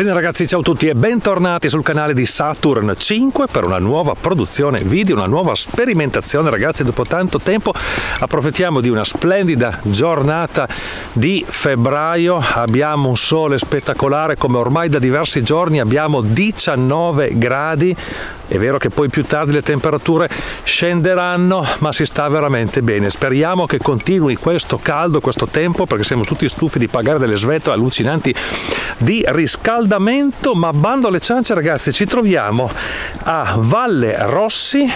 Bene ragazzi, ciao a tutti e bentornati sul canale di Saturn 5 per una nuova produzione video, una nuova sperimentazione ragazzi. Dopo tanto tempo approfittiamo di una splendida giornata di febbraio. Abbiamo un sole spettacolare come ormai da diversi giorni, abbiamo 19 gradi è vero che poi più tardi le temperature scenderanno, ma si sta veramente bene. Speriamo che continui questo caldo, questo tempo, perché siamo tutti stufi di pagare delle svette allucinanti di riscaldamento, ma bando alle ciance ragazzi, ci troviamo a Valle Rossi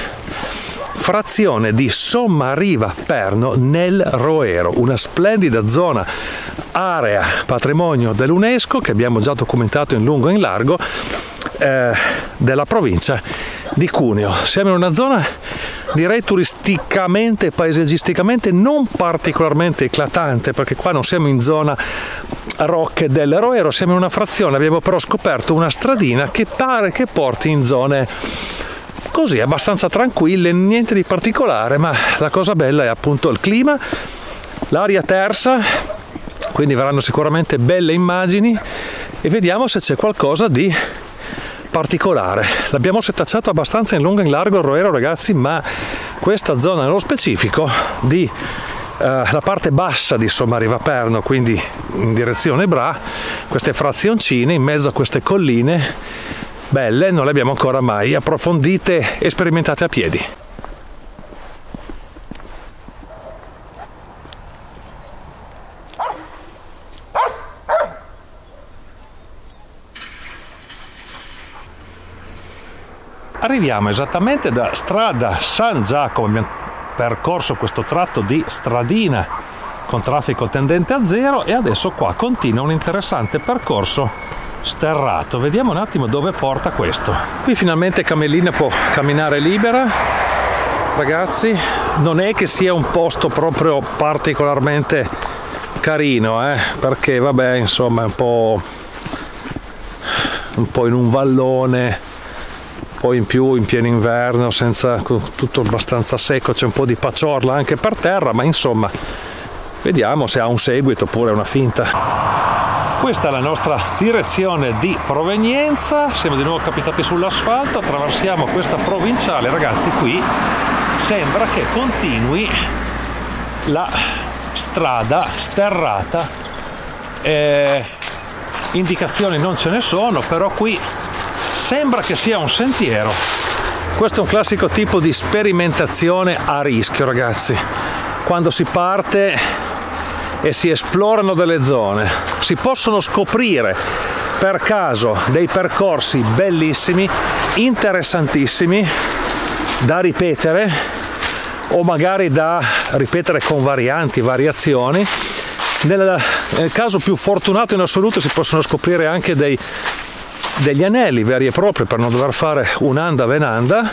frazione di Sommariva Perno nel Roero, una splendida zona area patrimonio dell'UNESCO che abbiamo già documentato in lungo e in largo eh, della provincia di Cuneo. Siamo in una zona direi turisticamente paesaggisticamente non particolarmente eclatante perché qua non siamo in zona Rocche del Roero, siamo in una frazione, abbiamo però scoperto una stradina che pare che porti in zone così abbastanza tranquille, niente di particolare, ma la cosa bella è appunto il clima, l'aria tersa, quindi verranno sicuramente belle immagini e vediamo se c'è qualcosa di particolare. L'abbiamo setacciato abbastanza in lungo e in largo il Roero ragazzi, ma questa zona nello specifico di eh, la parte bassa di Sommariva Perno, quindi in direzione Bra, queste frazioncine in mezzo a queste colline belle, non le abbiamo ancora mai approfondite e sperimentate a piedi. Arriviamo esattamente da strada San Giacomo, abbiamo percorso questo tratto di stradina con traffico tendente a zero e adesso qua continua un interessante percorso sterrato. Vediamo un attimo dove porta questo. Qui finalmente Camellina può camminare libera. Ragazzi, non è che sia un posto proprio particolarmente carino, eh? perché vabbè, insomma, è un po' un po' in un vallone poi in più in pieno inverno senza tutto abbastanza secco c'è un po' di pacciorla anche per terra ma insomma vediamo se ha un seguito oppure una finta. Questa è la nostra direzione di provenienza. Siamo di nuovo capitati sull'asfalto attraversiamo questa provinciale. Ragazzi qui sembra che continui la strada sterrata. Eh, indicazioni non ce ne sono però qui sembra che sia un sentiero. Questo è un classico tipo di sperimentazione a rischio, ragazzi. Quando si parte e si esplorano delle zone, si possono scoprire per caso dei percorsi bellissimi, interessantissimi, da ripetere o magari da ripetere con varianti, variazioni. Nel, nel caso più fortunato in assoluto si possono scoprire anche dei degli anelli veri e propri per non dover fare un'anda venanda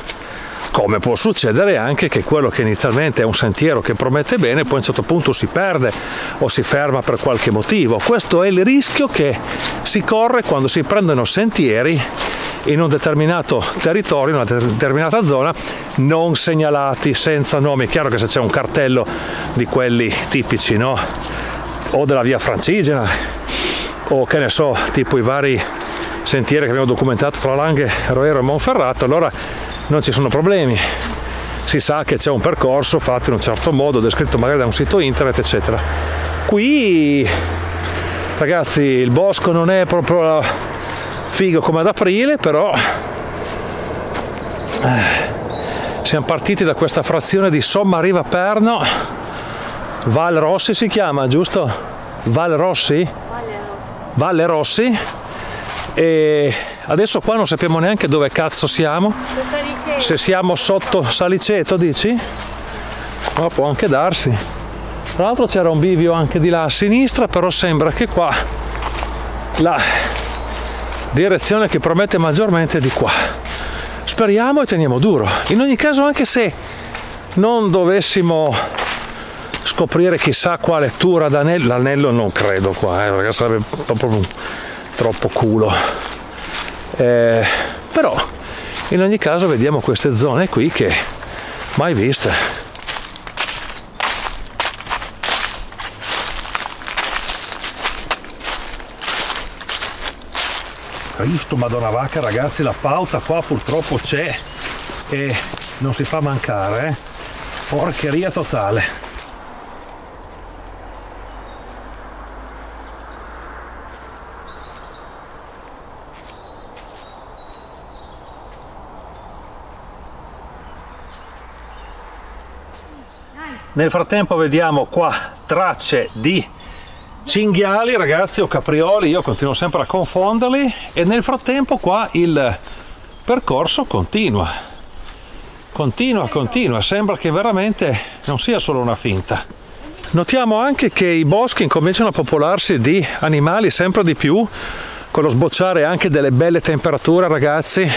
come può succedere anche che quello che inizialmente è un sentiero che promette bene poi a un certo punto si perde o si ferma per qualche motivo questo è il rischio che si corre quando si prendono sentieri in un determinato territorio, in una determinata zona, non segnalati, senza nomi. È chiaro che se c'è un cartello di quelli tipici, no? O della via francigena, o che ne so, tipo i vari sentieri che abbiamo documentato tra Langhe, Roero e Monferrato, allora non ci sono problemi. Si sa che c'è un percorso fatto in un certo modo, descritto magari da un sito internet, eccetera. Qui, ragazzi, il bosco non è proprio figo come ad aprile, però eh, siamo partiti da questa frazione di Somma Riva Perno, Val Rossi si chiama, giusto? Val Rossi? Valle Rossi. Valle Rossi e adesso qua non sappiamo neanche dove cazzo siamo. Se siamo sotto Saliceto dici? ma può anche darsi. Tra l'altro c'era un bivio anche di là a sinistra però sembra che qua la direzione che promette maggiormente è di qua. Speriamo e teniamo duro. In ogni caso anche se non dovessimo scoprire chissà quale tura d'anello l'anello non credo qua eh, perché sarebbe proprio troppo culo. Eh, però in ogni caso vediamo queste zone qui che mai viste. Cristo, madonna vacca ragazzi, la pauta qua purtroppo c'è e non si fa mancare, eh? Porcheria totale. Nel frattempo vediamo qua tracce di cinghiali ragazzi o caprioli, io continuo sempre a confonderli e nel frattempo qua il percorso continua. Continua, continua, sembra che veramente non sia solo una finta. Notiamo anche che i boschi incominciano a popolarsi di animali sempre di più, con lo sbocciare anche delle belle temperature ragazzi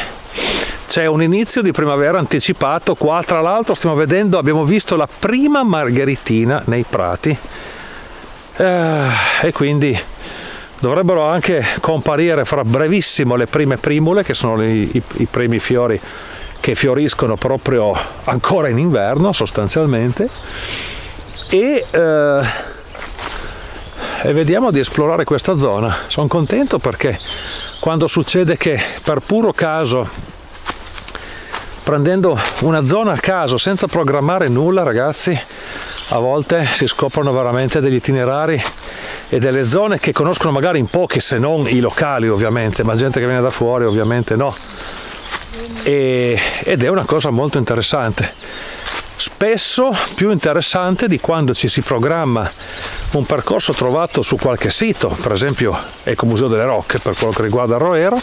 c'è un inizio di primavera anticipato qua. Tra l'altro stiamo vedendo abbiamo visto la prima margheritina nei prati. Eh, e quindi dovrebbero anche comparire fra brevissimo le prime primule che sono i, i, i primi fiori che fioriscono proprio ancora in inverno sostanzialmente. E, eh, e vediamo di esplorare questa zona. Sono contento perché quando succede che per puro caso prendendo una zona a caso senza programmare nulla ragazzi a volte si scoprono veramente degli itinerari e delle zone che conoscono magari in pochi se non i locali ovviamente ma gente che viene da fuori ovviamente no. E, ed è una cosa molto interessante. Spesso più interessante di quando ci si programma un percorso trovato su qualche sito per esempio Ecomuseo delle Rocche per quello che riguarda il Roero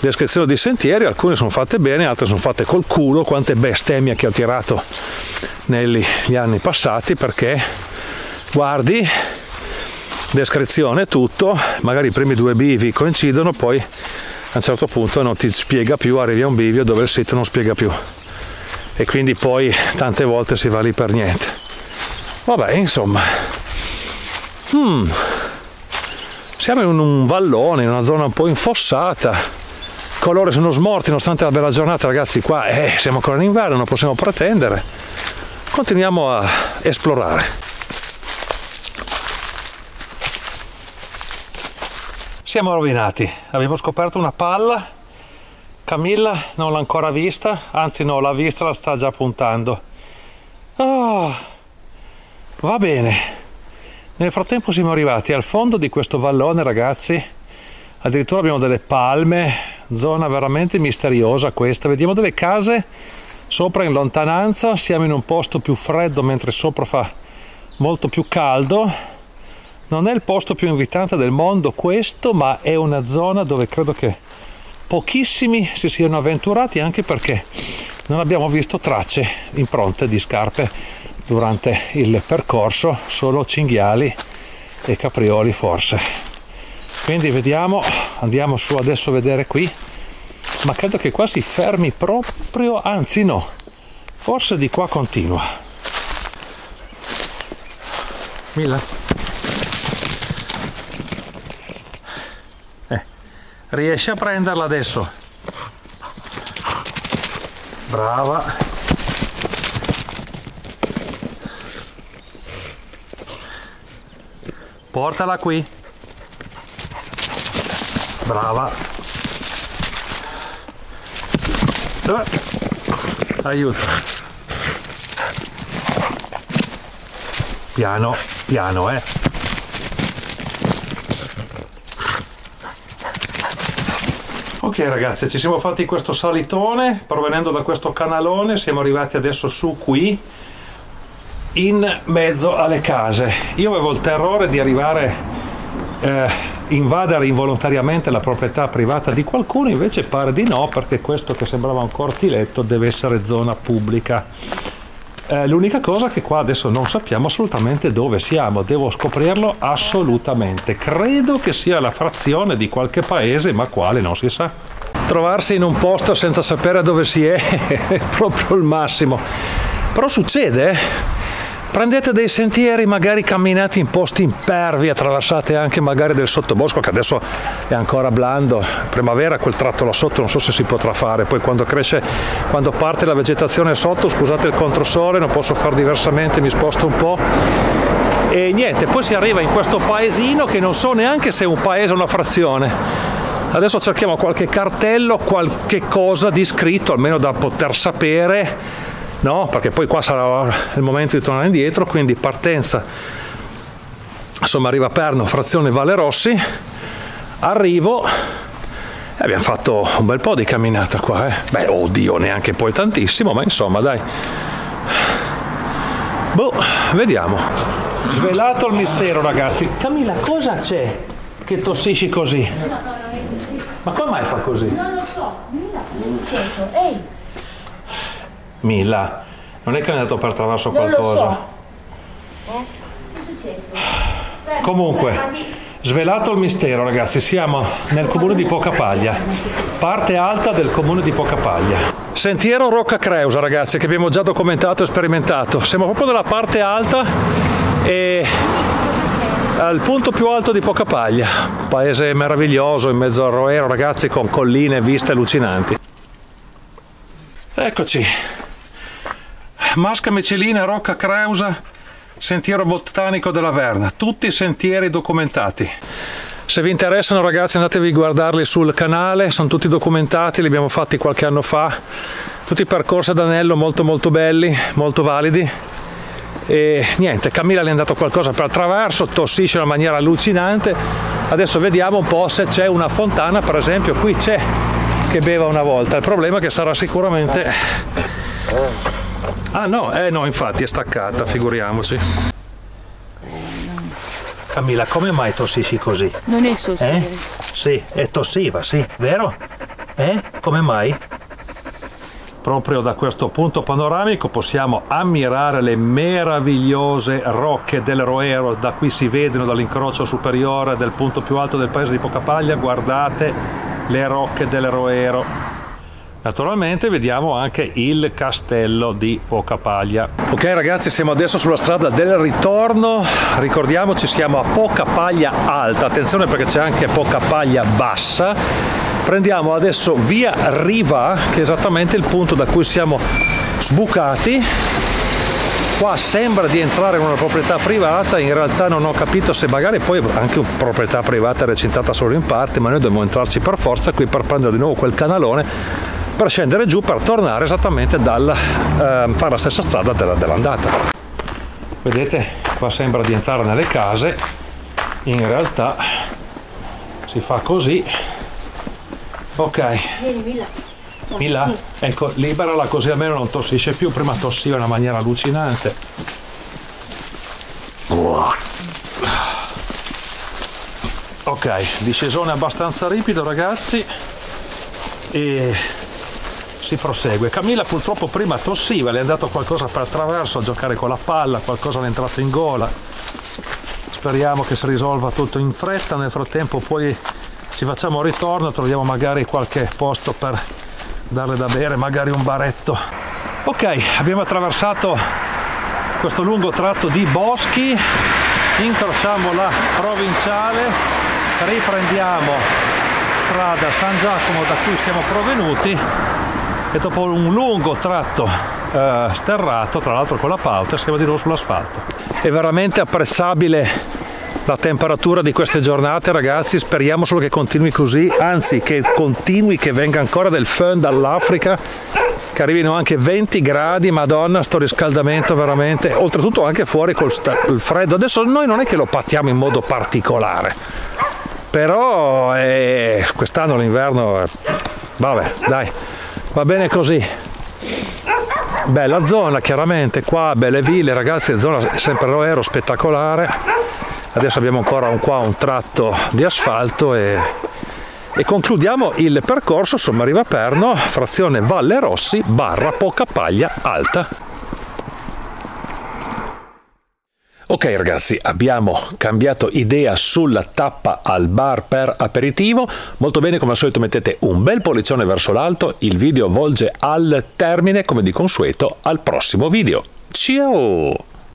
descrizione di sentieri, alcune sono fatte bene, altre sono fatte col culo, quante bestemmie che ho tirato negli anni passati perché guardi, descrizione tutto, magari i primi due bivi coincidono, poi a un certo punto non ti spiega più, arrivi a un bivio dove il sito non spiega più. E quindi poi tante volte si va lì per niente. Vabbè, insomma, hmm. siamo in un vallone, in una zona un po' infossata colori sono smorti nonostante la bella giornata ragazzi qua eh, siamo ancora in inverno non possiamo pretendere. Continuiamo a esplorare. Siamo rovinati. Abbiamo scoperto una palla. Camilla non l'ha ancora vista anzi no l'ha vista la sta già puntando. Oh, va bene. Nel frattempo siamo arrivati al fondo di questo vallone ragazzi. Addirittura abbiamo delle palme zona veramente misteriosa questa. Vediamo delle case sopra in lontananza. Siamo in un posto più freddo mentre sopra fa molto più caldo. Non è il posto più invitante del mondo questo ma è una zona dove credo che pochissimi si siano avventurati anche perché non abbiamo visto tracce impronte di scarpe durante il percorso solo cinghiali e caprioli forse quindi vediamo andiamo su adesso a vedere qui. Ma credo che qua si fermi proprio anzi no forse di qua continua. Mila eh, riesci a prenderla adesso? Brava. Portala qui brava. Uh, aiuto. Piano piano eh. Ok ragazzi ci siamo fatti questo salitone provenendo da questo canalone siamo arrivati adesso su qui in mezzo alle case. Io avevo il terrore di arrivare eh, invadere involontariamente la proprietà privata di qualcuno, invece pare di no, perché questo che sembrava un cortiletto deve essere zona pubblica. Eh, l'unica cosa è che qua adesso non sappiamo assolutamente dove siamo, devo scoprirlo assolutamente. Credo che sia la frazione di qualche paese, ma quale non si sa. Trovarsi in un posto senza sapere dove si è è proprio il massimo. Però succede, eh? Prendete dei sentieri magari camminati in posti impervi attraversate anche magari del sottobosco che adesso è ancora blando. Primavera quel tratto là sotto non so se si potrà fare. Poi quando cresce quando parte la vegetazione sotto scusate il controsole non posso fare diversamente mi sposto un po' e niente poi si arriva in questo paesino che non so neanche se è un paese o una frazione. Adesso cerchiamo qualche cartello qualche cosa di scritto almeno da poter sapere no perché poi qua sarà il momento di tornare indietro quindi partenza. Insomma arriva Perno frazione Valle Rossi. Arrivo. E abbiamo fatto un bel po' di camminata qua eh. beh oddio neanche poi tantissimo ma insomma dai. Boh vediamo. Svelato il mistero ragazzi. Camilla cosa c'è che tossisci così? Ma come mai fa così? Non lo so, Mila, mi è successo? Ehi, Milla non è che è andato per attraverso qualcosa so. Eh? Che è successo? Comunque, svelato il mistero, ragazzi, siamo nel comune di Pocapaglia, parte alta del comune di Pocapaglia. Sentiero Rocca Creusa, ragazzi, che abbiamo già documentato e sperimentato. Siamo proprio nella parte alta e al punto più alto di Pocapaglia. Paese meraviglioso in mezzo al Roero, ragazzi, con colline e viste allucinanti. Eccoci. Masca Mecelina, Rocca Creusa, Sentiero Botanico della Verna, tutti sentieri documentati. Se vi interessano ragazzi andatevi a guardarli sul canale, sono tutti documentati, li abbiamo fatti qualche anno fa, tutti percorsi ad anello molto molto belli, molto validi. E niente, Camilla le è andato qualcosa per attraverso, tossisce in una maniera allucinante. Adesso vediamo un po' se c'è una fontana, per esempio qui c'è che beva una volta. Il problema è che sarà sicuramente Ah no, eh no, infatti è staccata, figuriamoci. Camilla, come mai tossisci così? Non è sul Eh? Sì, è tossiva, sì, vero? Eh? Come mai? Proprio da questo punto panoramico possiamo ammirare le meravigliose rocche del Roero, da qui si vedono dall'incrocio superiore del punto più alto del paese di Pocapaglia, guardate le rocche del Roero. Naturalmente vediamo anche il castello di Pocapaglia. Ok ragazzi, siamo adesso sulla strada del ritorno. Ricordiamoci, siamo a Pocapaglia Alta. Attenzione perché c'è anche Pocapaglia Bassa. Prendiamo adesso via Riva, che è esattamente il punto da cui siamo sbucati. Qua sembra di entrare in una proprietà privata, in realtà non ho capito se magari poi anche una proprietà privata è recintata solo in parte, ma noi dobbiamo entrarci per forza qui per prendere di nuovo quel canalone per scendere giù per tornare esattamente dal ehm, fare la stessa strada della- dell'andata. Vedete, qua sembra di entrare nelle case, in realtà si fa così. Ok. Mila, ecco, liberala così almeno non tossisce più, prima tossiva in una maniera allucinante. Ok, discesone abbastanza ripido ragazzi e si prosegue. Camilla purtroppo prima tossiva, le è andato qualcosa per attraverso a giocare con la palla, qualcosa le è entrato in gola. Speriamo che si risolva tutto in fretta, nel frattempo poi ci facciamo un ritorno, troviamo magari qualche posto per darle da bere, magari un baretto. Ok, abbiamo attraversato questo lungo tratto di boschi, incrociamo la provinciale, riprendiamo strada San Giacomo da cui siamo provenuti e dopo un lungo tratto eh, sterrato, tra l'altro con la pauta, siamo di nuovo sull'asfalto. È veramente apprezzabile la temperatura di queste giornate ragazzi, speriamo solo che continui così, anzi che continui, che venga ancora del fön dall'Africa, che arrivino anche 20 gradi, madonna, sto riscaldamento veramente, oltretutto anche fuori col sta- il freddo, adesso noi non è che lo pattiamo in modo particolare, però eh, quest'anno l'inverno, eh, vabbè dai, va bene così. Bella zona chiaramente, qua belle ville ragazzi, zona sempre Roero, spettacolare. Adesso abbiamo ancora un, qua un tratto di asfalto e, e concludiamo il percorso Somma Perno, frazione Valle Rossi, barra Pocapaglia Alta. Ok ragazzi, abbiamo cambiato idea sulla tappa al bar per aperitivo. Molto bene, come al solito mettete un bel pollicione verso l'alto. Il video volge al termine, come di consueto, al prossimo video. Ciao!